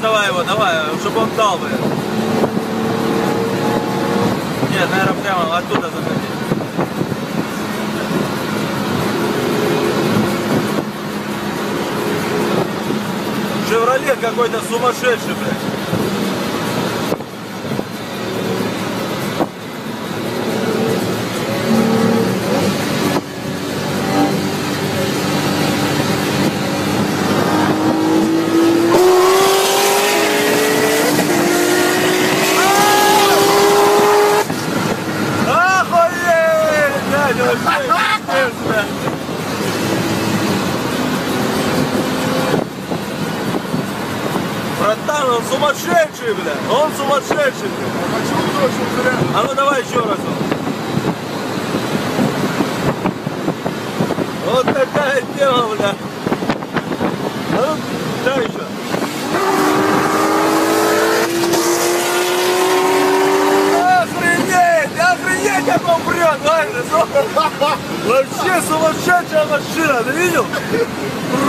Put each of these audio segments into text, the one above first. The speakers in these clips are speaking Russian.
давай его, давай, чтобы он дал, блядь. Нет, наверное, прямо оттуда заходи. Шевроле какой-то сумасшедший, блядь. Блядь, вообще блядь. Братан, он сумасшедший, бля. Он сумасшедший, бля. А ну давай еще раз. Вот такая тема, бля. А ну, дай еще. Охренеть! Охренеть, как прет! Вообще сумасшедшая машина, ты видел?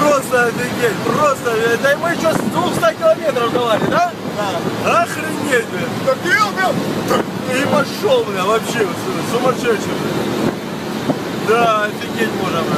Просто офигеть, просто. Это и мы еще с 200 километров давали, да? Да. Охренеть, блин. Так бил. И пошел, бля, вообще, сумасшедший. Да, офигеть можно, бля.